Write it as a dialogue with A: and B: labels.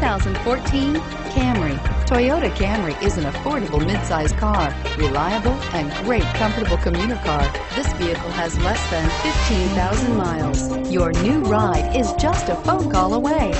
A: 2014 Camry. Toyota Camry is an affordable midsize car, reliable and great comfortable commuter car. This vehicle has less than 15,000 miles. Your new ride is just a phone call away.